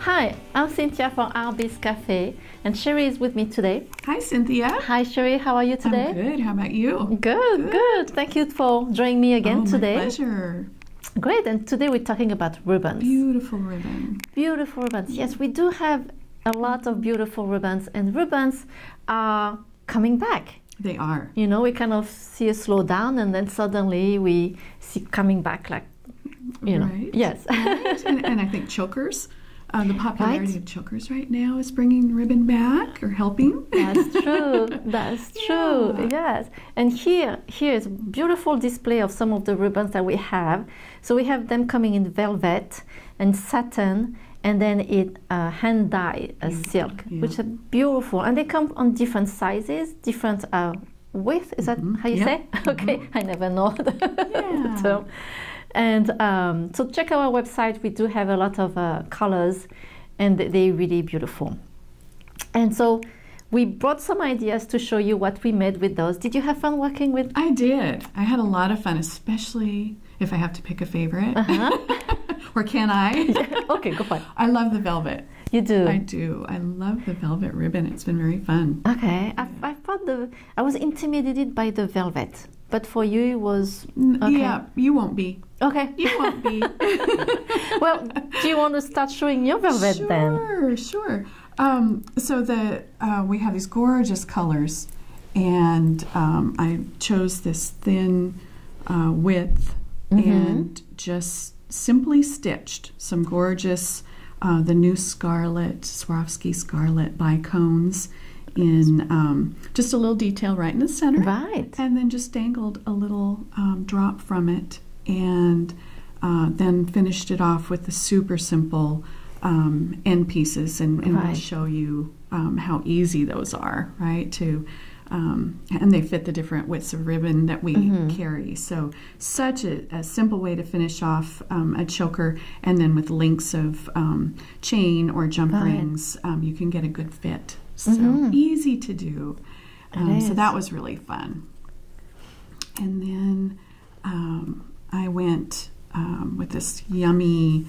Hi, I'm Cynthia from Artbeads Cafe, and Cheri is with me today. Hi, Cynthia. Hi, Cheri. How are you today? I'm good. How about you? Good, good. Thank you for joining me again oh, today. My pleasure. Great. And today we're talking about ribbons. Beautiful ribbons. Beautiful ribbons. Yes, we do have a lot of beautiful ribbons, and ribbons are coming back. They are. You know, we kind of see a slowdown, and then suddenly we see coming back like, you know, right. yes. right. And, and I think chokers. Uh, the popularity Right. of chokers right now is bringing ribbon back or helping. That's true. That's true. Yeah. Yes. And here, here is a beautiful display of some of the ribbons that we have. So we have them coming in velvet and satin, and then it uh, hand dye uh, silk, yeah. which are beautiful. And they come on different sizes, different uh, width. Is that how you Yep. say? Okay. I never know the Yeah. term. And um, so check our website. We do have a lot of uh, colors, and they're really beautiful. And so we brought some ideas to show you what we made with those. Did you have fun working with? I did. I had a lot of fun, especially if I have to pick a favorite. Uh-huh. or can I? okay, go for it. I love the velvet. You do. I do. I love the velvet ribbon. It's been very fun. Okay, I, I thought the I was intimidated by the velvet, but for you it was okay. Yeah, you won't be. Okay. You won't be. well, do you want to start showing your velvet sure, then? Sure, Um, so the uh, we have these gorgeous colors, and um, I chose this thin uh, width Mm-hmm. and just simply stitched some gorgeous uh, the new Scarlet Swarovski Scarlet bicones in um, just a little detail right in the center, Right. and then just dangled a little um, drop from it, and uh, then finished it off with the super simple um, end pieces, and, and we'll show you um, how easy those are, right? To um, and they fit the different widths of ribbon that we Mm-hmm. carry. So such a, a simple way to finish off um, a choker, and then with links of um, chain or jump Right. rings, um, you can get a good fit. So Mhm. easy to do. Um, so that was really fun. And then um, I went um, with this yummy,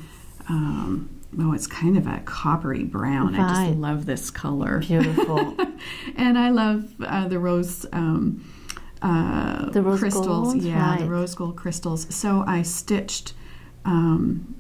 um, oh, it's kind of a coppery brown. I just love this color. Beautiful. and I love uh, the rose. Um, uh, The rose crystals, gold, yeah, right. the rose gold crystals. So I stitched um,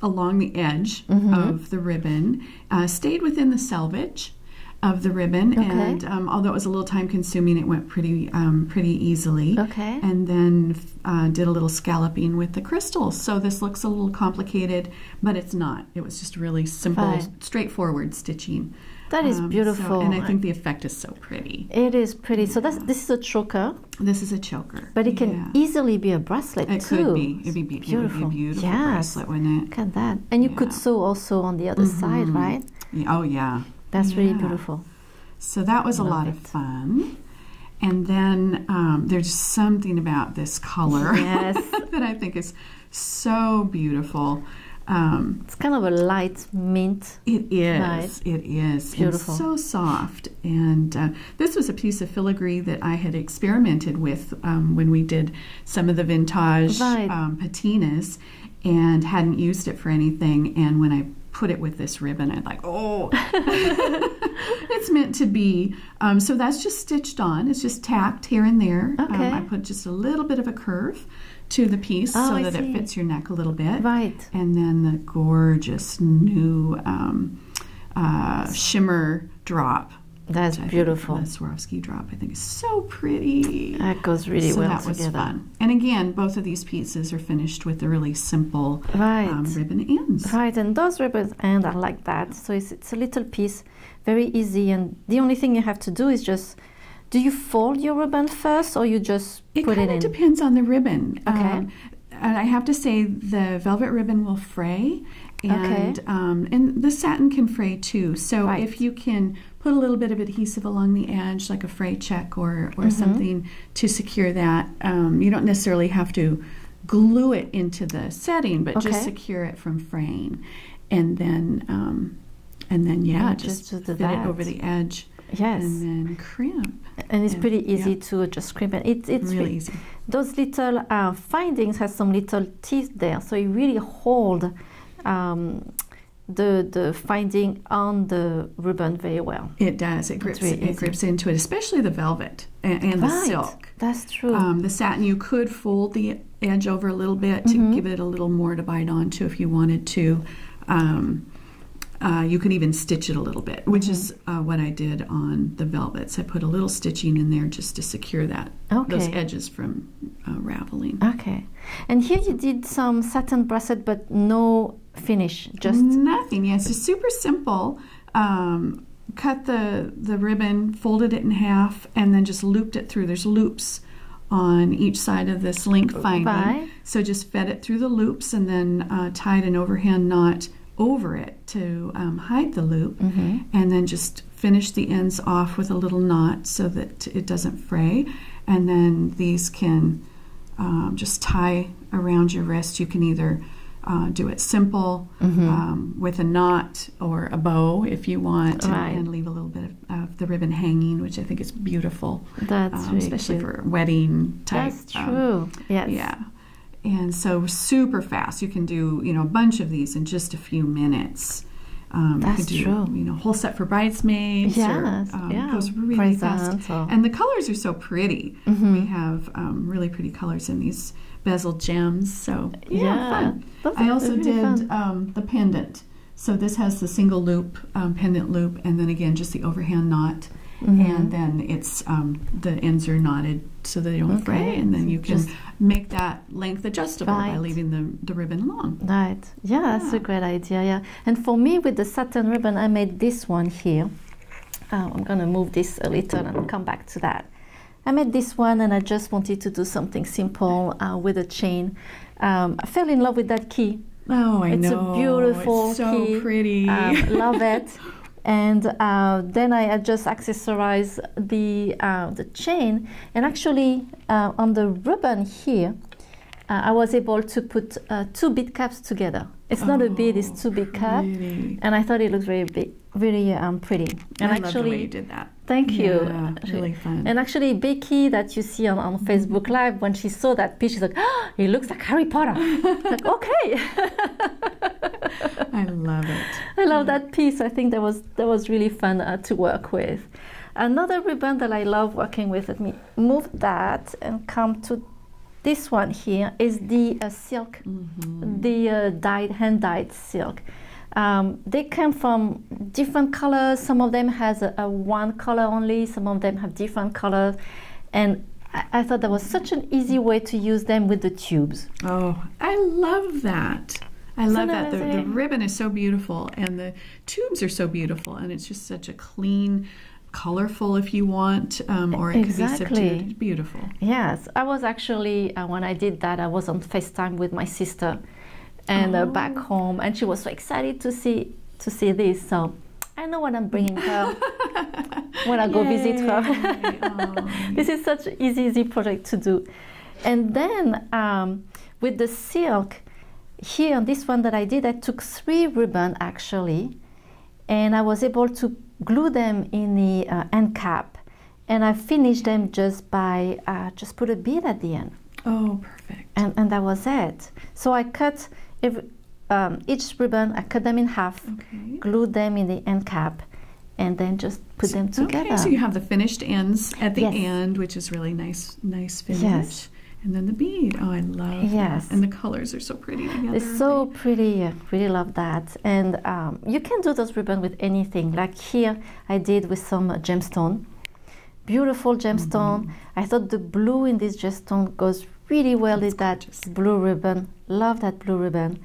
along the edge Mhm. of the ribbon, uh, stayed within the selvage of the ribbon, Okay. and um, although it was a little time consuming, it went pretty um, pretty easily. Okay. And then uh, did a little scalloping with the crystals. So this looks a little complicated, but it's not. It was just really simple, Right. straightforward stitching. That is Um, so- beautiful. and I think the effect is so pretty. it is pretty. So that's this is a choker, This is a choker. but it can Yeah. easily be a bracelet It too. could be. It'd be, be- it would be beautiful. a beautiful Yes. bracelet, wouldn't it? Look at that. And you could sew also on the other side, Mhm. right? Oh yeah. That's really beautiful. So that was a lot it. of fun. And then um, there's something about this color Yes. that I think is so beautiful. Um, It's kind of a light mint. it is. Right. It is. Beautiful. It's so soft. And uh, this was a piece of filigree that I had experimented with um, when we did some of the vintage Right. um, patinas and hadn't used it for anything. And when I put it with this ribbon, I'm like, oh, it's meant to be. Um, so that's just stitched on. It's just tacked here and there. Okay. Um, I put just a little bit of a curve to the piece Oh, so I that see. it fits your neck a little bit Right. and then the gorgeous new um, uh, shimmer drop. That's beautiful. The Swarovski drop, I think, is so pretty. That goes really so well that was fun. And again, both of these pieces are finished with the really simple Right. um, ribbon ends. Right, and those ribbons end are like that. So it's, it's a little piece, very easy. And the only thing you have to do is just, do you fold your ribbon first or you just It put it kind in? of depends on the ribbon. Okay. Um, and I have to say, the velvet ribbon will fray, and um, and the satin can fray too. So Right. if you can put a little bit of adhesive along the edge, like a fray check or or Mm-hmm. something to secure that, um, you don't necessarily have to glue it into the setting, but just secure it from fraying, and then um, and then yeah, just, just fit that. it over the edge, yes. and then crimp. and it's Yeah, pretty easy yeah. to just crimp it. It's, it's really easy. those little uh, findings has some little teeth there, so you really hold um, the the finding on the ribbon very well. It does. It grips. really it grips into it, especially the velvet and, and the silk. That's true. Um, the satin, you could fold the edge over a little bit to Mm-hmm. give it a little more to bite onto if you wanted to. Um, uh, you can even stitch it a little bit, which is Mm-hmm. uh, what I did on the velvets. I put a little stitching in there just to secure that those edges from uh, raveling. okay. And here you did some satin bracelet, but no finish. Just nothing. Yes, it's super simple. Um, cut the the ribbon, folded it in half, and then just looped it through. There's loops on each side of this link finding. Right. So just fed it through the loops and then uh, tied an overhand knot over it to um, hide the loop, Mm-hmm. and then just finish the ends off with a little knot so that it doesn't fray. And then these can um, just tie around your wrist. You can either uh, do it simple Mm-hmm. um, with a knot or a bow if you want, and- Right. and, leave a little bit of, of the ribbon hanging, which I think is beautiful, that's um, really especially cute. for wedding type. That's um, true. yes. yeah. And so super fast. You can do, you know, a bunch of these in just a few minutes. Um, That's do, true. You know, whole set for bridesmaids. Yes, or, um, yeah. Goes really fast. And the colors are so pretty. Mhm. We have um, really pretty colors in these bezel gems. So yeah, Yeah, fun. I also really did um, the pendant. So this has the single loop um, pendant loop, and then again just the overhand knot, Mhm. and then it's um, the ends are knotted so they don't fray, and then you can just- make that length adjustable by leaving the the ribbon long. Right. Yeah, that's a great idea. Yeah. And for me, with the satin ribbon, I made this one here. Uh, I'm going to move this a little and come back to that. I made this one and I just wanted to do something simple uh, with a chain. Um, I fell in love with that key. Oh, I it's know. a beautiful It's so key. pretty. Um, love it. And uh, then I had just accessorize the uh, the chain, and actually uh, on the ribbon here, uh, I was able to put uh, two bead caps together. It's not a bead; it's two bead cap, Pretty. and I thought it looked very big, really um, pretty. And I love the way you did that. Thank you. Yeah, really fun. And actually, Becky, that you see on, on Facebook Live, when she saw that piece, she's like, oh, "It looks like Harry Potter." like, okay. I love it. I love that piece. I think that was that was really fun uh, to work with. Another ribbon that I love working with. Let me move that and come to this one here. Is the uh, silk, Mm-hmm. the uh, dyed hand dyed silk. Um, they come from different colors. Some of them has a, a one color only. Some of them have different colors, and I, I thought that was such an easy way to use them with the tubes. Oh, I love that. I love that. The, the ribbon is so beautiful, and the tubes are so beautiful, and it's just such a clean, colorful if you want, um, or it could be Exactly. subdued. Beautiful. Yes, I was actually uh, when I did that, I was on FaceTime with my sister, and uh, back Oh. home, and she was so excited to see to see this. So I know what I'm bringing her when I go visit her. Oh, this is such an easy, easy project to do. And then um, with the silk, here on this one that I did, I took three ribbon actually, and I was able to glue them in the uh, end cap, and I finished them just by uh, just put a bead at the end, oh, perfect. and, and that was it. So I cut every, um, each ribbon, I cut them in half, Okay. glued them in the end cap, and then just put them together. Okay, so you have the finished ends at the Yes. end, which is really nice, nice finish. Yes. And then the bead. Oh, I love Yes. that. And the colors are so pretty together. It's so pretty. I really love that. And um, you can do those ribbon with anything. Like here, I did with some uh, gemstone. Beautiful gemstone. Mm-hmm. I thought the blue in this gemstone goes really well with that blue ribbon. Love that blue ribbon.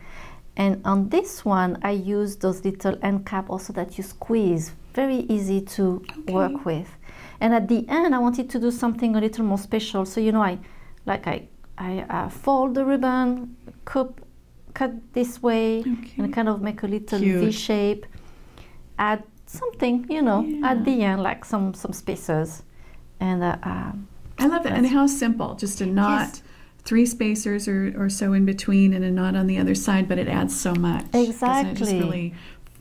And on this one, I use those little end cap also that you squeeze. Very easy to Okay. work with. And at the end, I wanted to do something a little more special. So you know, I like I I uh, fold the ribbon, cut cut this way, Okay. and kind of make a little V shape. Add something, you know, at the end, like some some spacers, and uh, um, I love that. And how simple. Just a knot, Yes. Three spacers or, or so in between, and a knot on the other side, but it adds so much. doesn't It just Exactly. really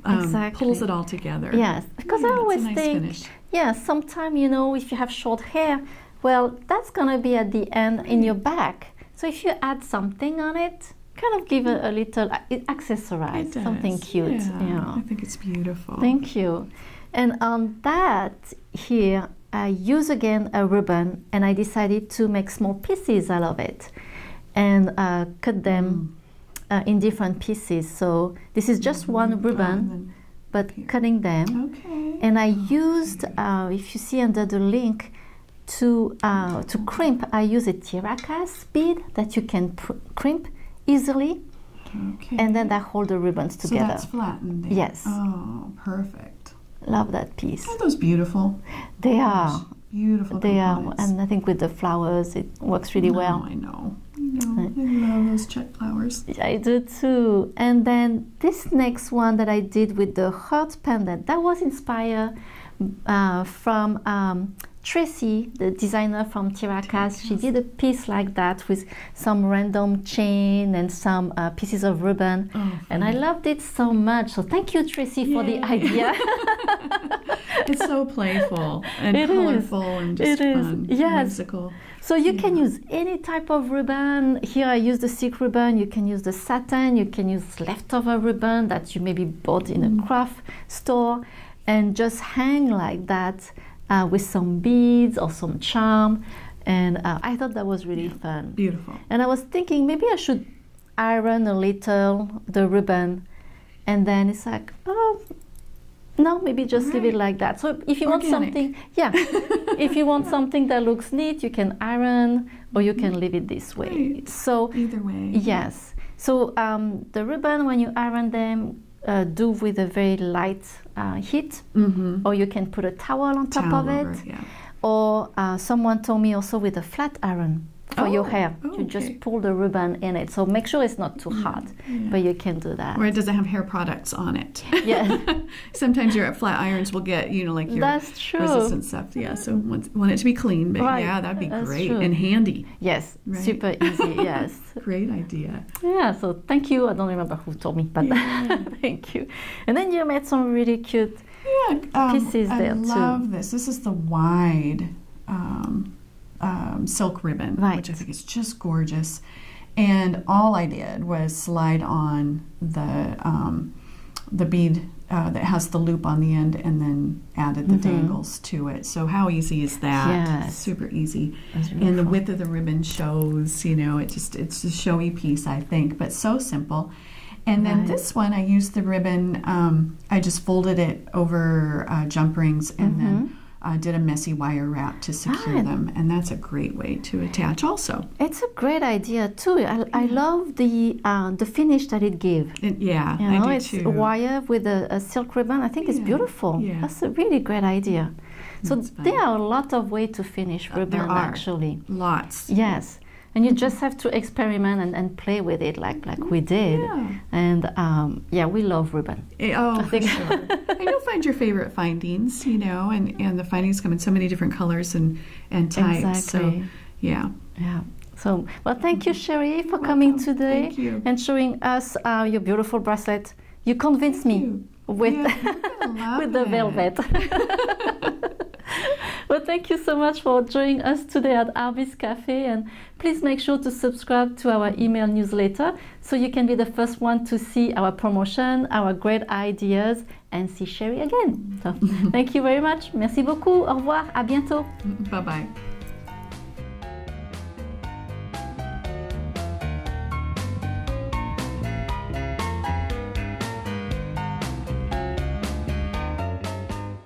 um, Exactly. pulls it all together. yes, because Yeah, I always nice think, finish. yeah, sometimes, you know, if you have short hair, well, that's gonna be at the end in your back. So if you add something on it, kind of give it a little uh, it accessorize It something cute. Yeah, Yeah. I think it's beautiful. Thank you. And on that here, I use again a ribbon and I decided to make small pieces out of it and uh, cut them uh, in different pieces. So this is just one ribbon, but cutting them. okay. And I used, uh, if you see under the link, to uh, to crimp, I use a TierraCast bead that you can pr- crimp easily, okay. and then I hold the ribbons together. so that's flattened. Yes. Oh, perfect. Love that piece. Aren't those beautiful? They are. Beautiful. They are, and I think with the flowers, it works really No, well. I know. I know. I love those Czech flowers. I do too. And then this next one that I did with the heart pendant, that was inspired uh, from um, Tracy, the designer from TierraCast. She did a piece like that with some random chain and some uh, pieces of ribbon. Oh, and I loved it so much. So thank you, Tracy, for the idea. It's so playful and It is. colorful and just It is. fun. Yes. Musical. So you can use any type of ribbon. Here I use the silk ribbon. You can use the satin. You can use leftover ribbon that you maybe bought in a craft store, and just hang like that uh, with some beads or some charm. And uh, I thought that was really fun. Beautiful. And I was thinking maybe I should iron a little the ribbon, and then it's like oh. No, maybe just leave it like that. So if you want something, yeah, if you want something that looks neat, you can iron or you can leave it this way. Right. So Either way. yes, so um, the ribbon when you iron them, uh, do with a very light uh, heat, Mm-hmm. or you can put a towel on top of it, yeah. or uh, someone told me also with a flat iron for your Oh, hair. oh, You just pull the ribbon in it. So make sure it's not too hot, yeah. but you can do that. Or it doesn't have hair products on it. Yeah. Sometimes your flat irons will get, you know, like your That's true. resistant stuff. Yeah, so want, want it to be clean, but Right, yeah, that'd be that's great true. and handy. Yes, Right. super easy. Yes. Great idea. Yeah, so thank you. I don't remember who told me, but Yeah. thank you. And then you made some really cute. Yeah, um, Pieces I there, too. I love this. This is the wide um, um, silk ribbon, which I think is just gorgeous. And all I did was slide on the um, the bead uh, that has the loop on the end, and then added the Mhm. dangles to it. So how easy is that? Yes. Super easy. And the width of the ribbon shows, you know, it just it's a showy piece, I think, but so simple. And then Right. this one, I used the ribbon. Um, I just folded it over uh, jump rings and then uh, did a messy wire wrap to secure. Right. them, and that's a great way to attach. Also, It's a great idea too. I, I love the uh, the finish that it gave. It- yeah, You know, I do it's too. wire with a, a silk ribbon. I think it's beautiful. yeah. That's a really great idea. So there are a lot of ways to finish Uh, ribbon there are. actually. Lots. Yes. And you just have to experiment and, and play with it like like we did. Yeah. And um, yeah, we love ribbon. Eh, oh, for think- sure. and you'll find your favorite findings, you know, and, and the findings come in so many different colors and, and types. Exactly. So, yeah. Yeah. So, well, thank you, Cheri, for coming today Thank and showing us uh, your beautiful bracelet. You convinced me you. with Yeah, you're gonna love with the it. velvet. well, thank you so much for joining us today at Artbeads Cafe, and please make sure to subscribe to our email newsletter so you can be the first one to see our promotion, our great ideas, and see Cheri again. So, thank you very much. Merci beaucoup. Au revoir. À bientôt. Bye bye.